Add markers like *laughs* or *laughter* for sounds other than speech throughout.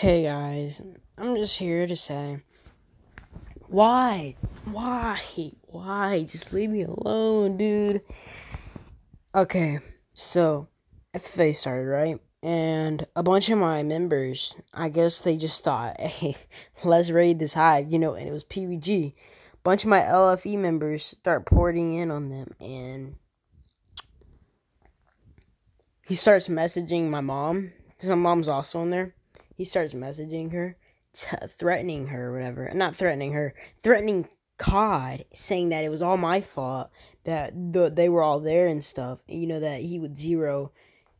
Hey guys, I'm just here to say, why, why, why? Just leave me alone, dude. Okay, so FFA started right, and a bunch of my members, I guess they just thought, *laughs* hey, let's raid this hive, you know, and it was PBG. Bunch of my LFE members start porting in on them, and he starts messaging my mom. Because my mom's also in there he starts messaging her, t- threatening her, whatever. Not threatening her, threatening COD, saying that it was all my fault that the, they were all there and stuff. You know that he would zero,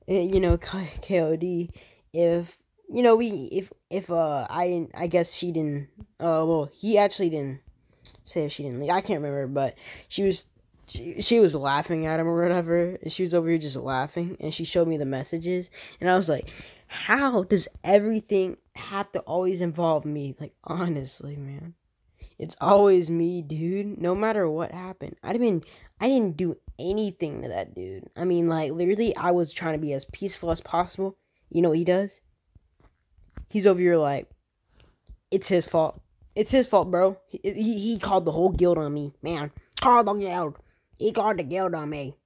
eh, you know, *laughs* KOD if you know we if if uh I didn't I guess she didn't uh well he actually didn't say if she didn't leave I can't remember but she was she, was laughing at him or whatever and she was over here just laughing and she showed me the messages and I was like how does everything have to always involve me? Like, honestly, man. It's always me, dude. No matter what happened. I didn't I didn't do anything to that dude. I mean, like literally I was trying to be as peaceful as possible. You know what he does? He's over here like it's his fault. It's his fault, bro. He, he, he called the whole guild on me, man. Called the guild. He called the guild on me.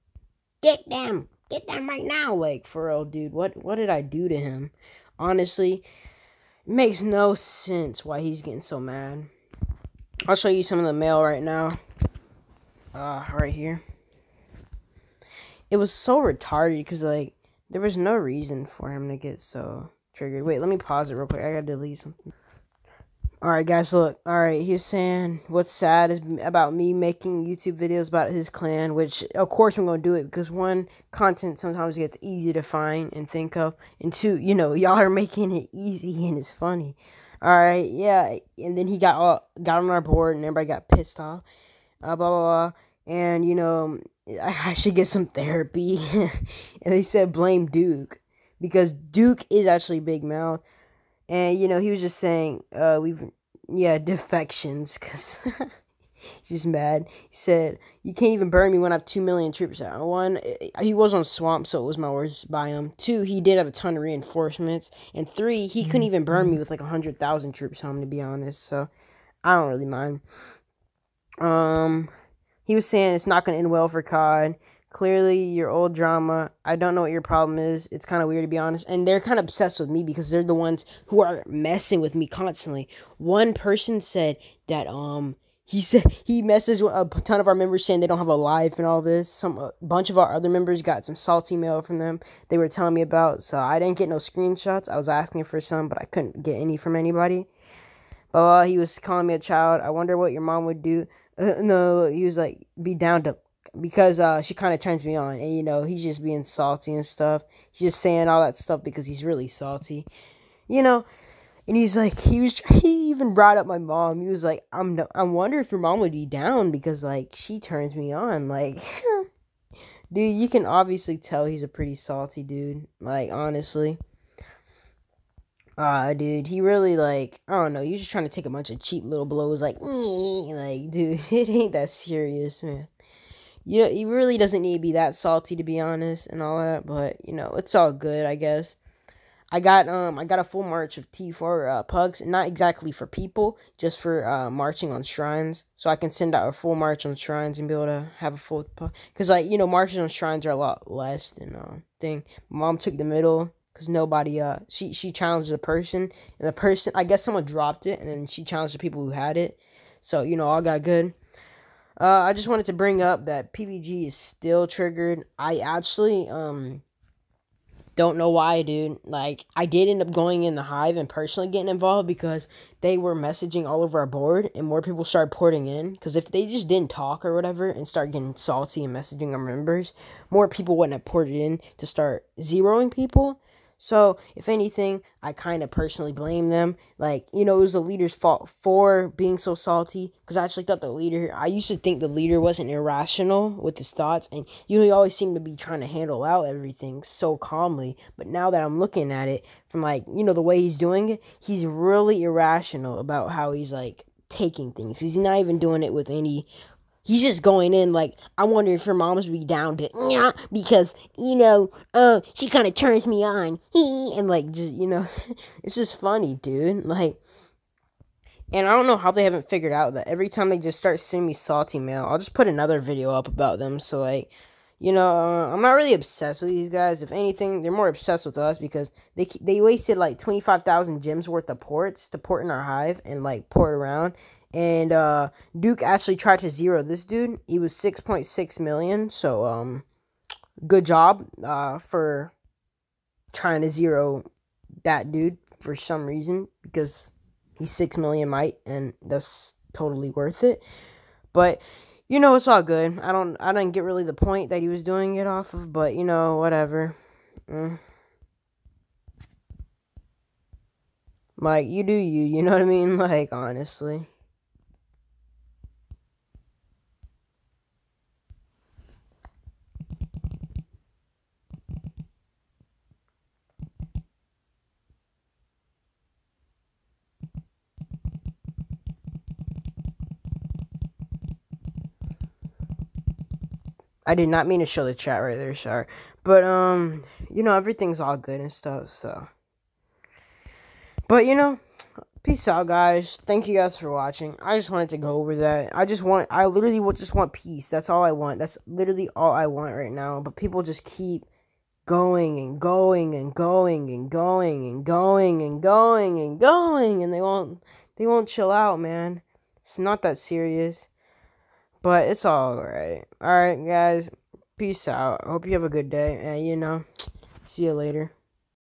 Get them. Get them right now. Like, for real, dude. What what did I do to him? Honestly, makes no sense why he's getting so mad. I'll show you some of the mail right now. Uh, right here. It was so retarded because, like, there was no reason for him to get so triggered. Wait, let me pause it real quick. I gotta delete something. All right, guys, look. All right, he's saying what's sad is about me making YouTube videos about his clan, which of course I'm gonna do it because one, content sometimes gets easy to find and think of, and two, you know, *laughs* y'all are making it easy and it's funny. All right, yeah, and then he got all, got on our board and everybody got pissed off, uh, blah blah blah, and you know I, I should get some therapy, *laughs* and they said blame Duke because Duke is actually big mouth and you know he was just saying uh we've yeah defections because *laughs* he's just mad. He said you can't even burn me when i have two million troops out. One he was on swamp so it was my worst biome. Two he did have a ton of reinforcements. And three he couldn't even burn me with like a hundred thousand troops home to be honest so i don't really mind. Um he was saying it's not going to end well for cod clearly your old drama. I don't know what your problem is. It's kind of weird to be honest. And they're kind of obsessed with me because they're the ones who are messing with me constantly. One person said that um he *laughs* said he messaged with a ton of our members saying they don't have a life and all this. Some a bunch of our other members got some salty mail from them. They were telling me about. So I didn't get no screenshots. I was asking for some, but I couldn't get any from anybody. But he was calling me a child. I wonder what your mom would do. Uh, no, he was like, be down to because uh, she kind of turns me on, and you know he's just being salty and stuff. He's just saying all that stuff because he's really salty, you know. And he's like, he was, he even brought up my mom. He was like, I'm, no, I wonder if your mom would be down because like she turns me on. Like, *laughs* dude, you can obviously tell he's a pretty salty dude. Like, honestly. Ah, uh, dude, he really like I don't know. He's just trying to take a bunch of cheap little blows, like, *laughs* like, dude, *laughs* it ain't that serious, man you he really doesn't need to be that salty to be honest and all that, but you know, it's all good, I guess. I got um I got a full march of T4 uh, pugs, not exactly for people, just for uh, marching on shrines. So I can send out a full march on shrines and be able to have a full pug. Cause like you know marches on shrines are a lot less than uh thing. Mom took the middle because nobody uh she she challenged the person and the person I guess someone dropped it and then she challenged the people who had it. So you know all got good. Uh, I just wanted to bring up that PBG is still triggered. I actually um don't know why, dude. Like, I did end up going in the hive and personally getting involved because they were messaging all over our board and more people started porting in. Because if they just didn't talk or whatever and start getting salty and messaging our members, more people wouldn't have ported in to start zeroing people. So, if anything, I kind of personally blame them. Like, you know, it was the leader's fault for being so salty. Because I actually thought the leader, I used to think the leader wasn't irrational with his thoughts. And, you know, he always seemed to be trying to handle out everything so calmly. But now that I'm looking at it from, like, you know, the way he's doing it, he's really irrational about how he's, like, taking things. He's not even doing it with any he's just going in like I wonder if her mom's be down to yeah because you know uh she kind of turns me on. He and like just you know *laughs* it's just funny dude. Like and I don't know how they haven't figured out that every time they just start sending me salty mail I'll just put another video up about them. So like you know uh, I'm not really obsessed with these guys. If anything they're more obsessed with us because they they wasted like 25,000 gems worth of ports to port in our hive and like port around and uh, Duke actually tried to zero this dude. He was 6.6 million. So um, good job uh, for trying to zero that dude for some reason because he's 6 million might and that's totally worth it. But you know it's all good. I don't I didn't get really the point that he was doing it off of, but you know whatever. Mm. Like you do you, you know what I mean? *laughs* Like honestly. I did not mean to show the chat right there, sorry. But um, you know, everything's all good and stuff, so. But you know, peace out guys. Thank you guys for watching. I just wanted to go over that. I just want I literally would just want peace. That's all I want. That's literally all I want right now. But people just keep going and going and going and going and going and going and going and they won't they won't chill out, man. It's not that serious. But it's all right. All right, guys. Peace out. Hope you have a good day. And, you know, see you later.